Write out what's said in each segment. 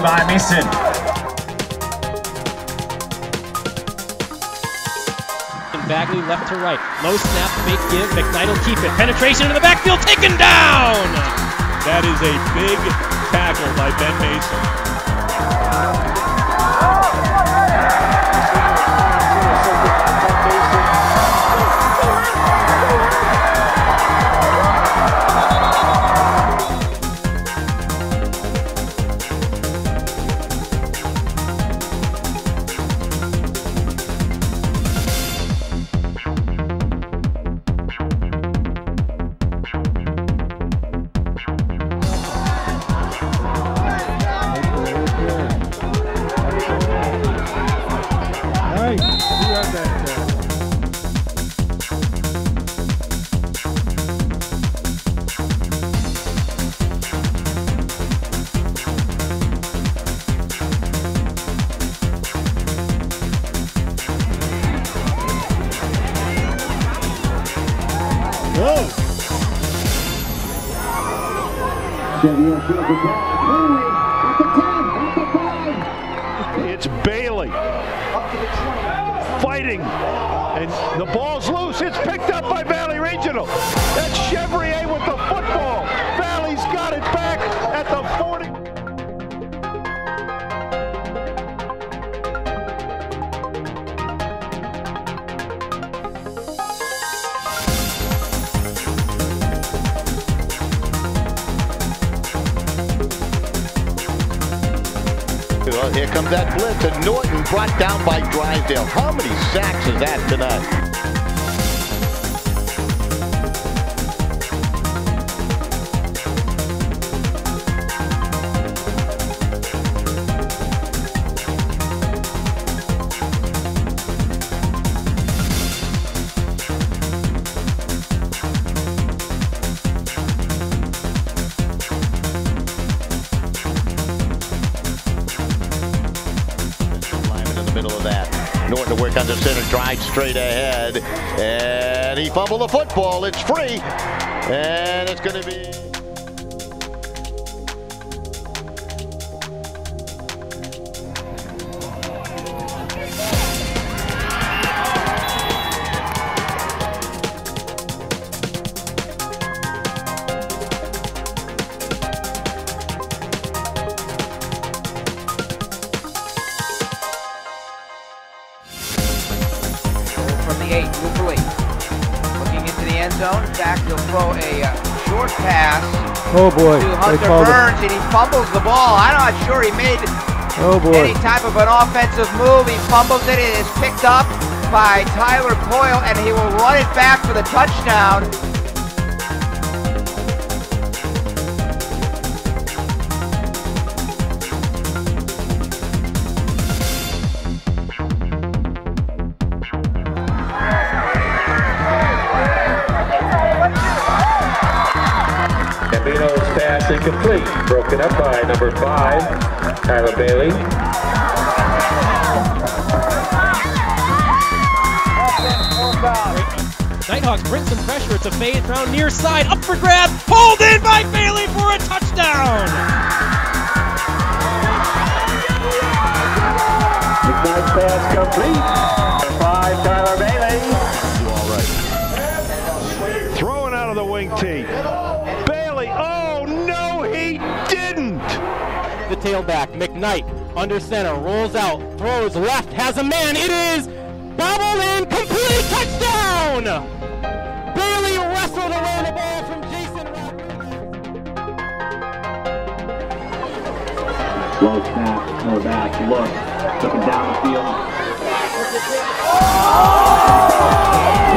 play by Mason. Bagley left to right. Low snap, fake give. McKnight will keep it. Penetration into the backfield, taken down! That is a big tackle by Ben Mason. It's Bailey fighting, and the ball's loose. It's picked up by comes that blitz, and Norton brought down by Drysdale. How many sacks is that tonight? To work under center, drive straight ahead, and he fumbled the football. It's free, and it's going to be. Throw a uh, short pass Oh boy, to they Hunter called it. Burns, and he fumbles the ball. I'm not sure he made Oh boy. any type of an offensive move. He fumbles it. It is picked up by Tyler Coyle, and he will run it back for the touchdown. Gambino's pass incomplete, broken up by number five, Tyler Bailey. Nighthawks bring some pressure. It's a fade round near side. Up for grab. Pulled in by Bailey for a touchdown. McKnight's pass complete. Tailback, McKnight, under center, rolls out, throws left, has a man. It is bobbled in, complete touchdown. Bailey wrestled away the ball from Jason Rodriguez. Low snap, no back, look, looking down the field. Number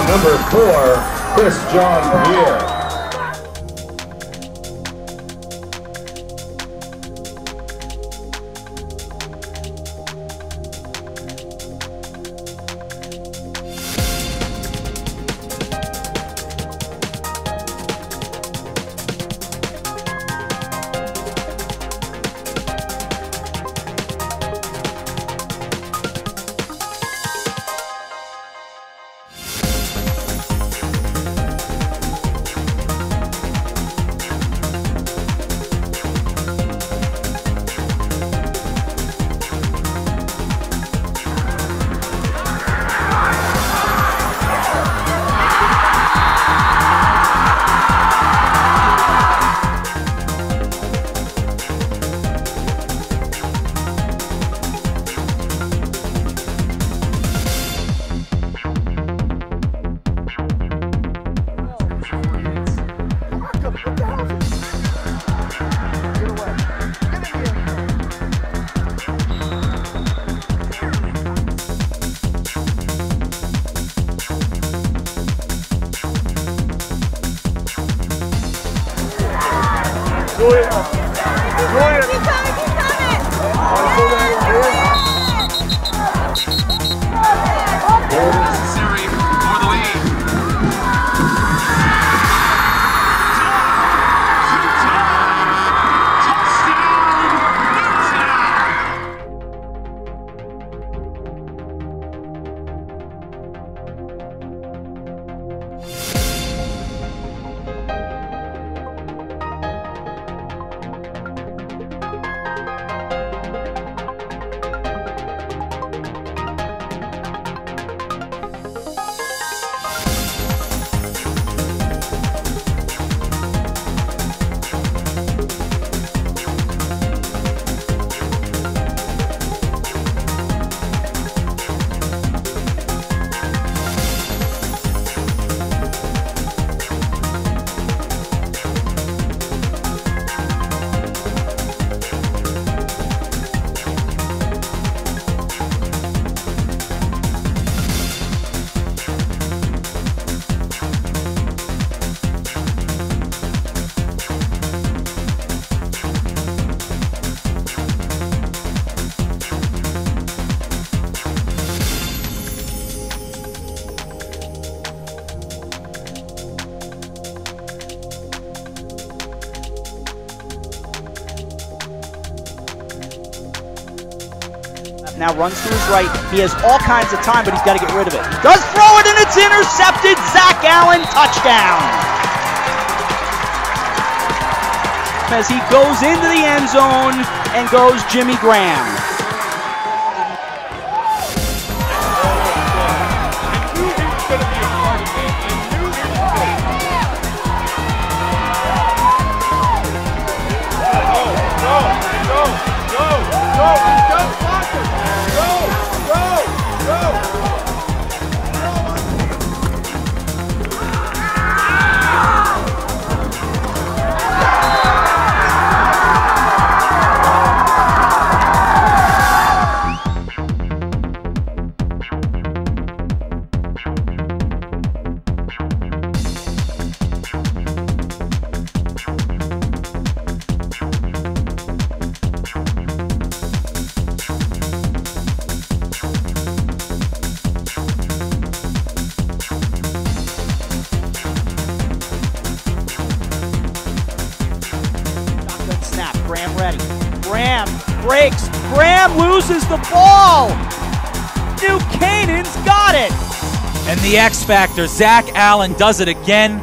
number four, Chris John Pierre. Necessary Now runs to his right. He has all kinds of time, but he's got to get rid of it. He does throw it, and it's intercepted. Zach Allen, touchdown. As he goes into the end zone and goes Jimmy Graham. Ready. Graham breaks. Graham loses the ball. New Canaan's got it. And the X Factor, Zach Allen, does it again.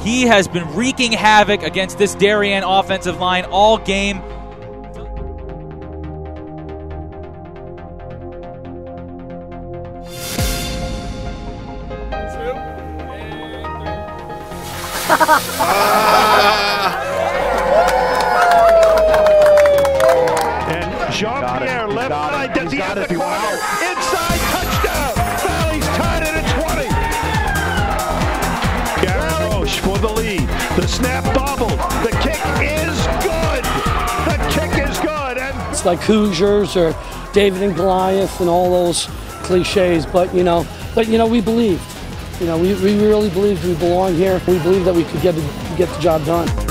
He has been wreaking havoc against this Darien offensive line all game. And Like Hoosiers or David and Goliath and all those cliches, but you know, but you know, we believed. You know, we, we really believed we belong here. We believed that we could get get the job done.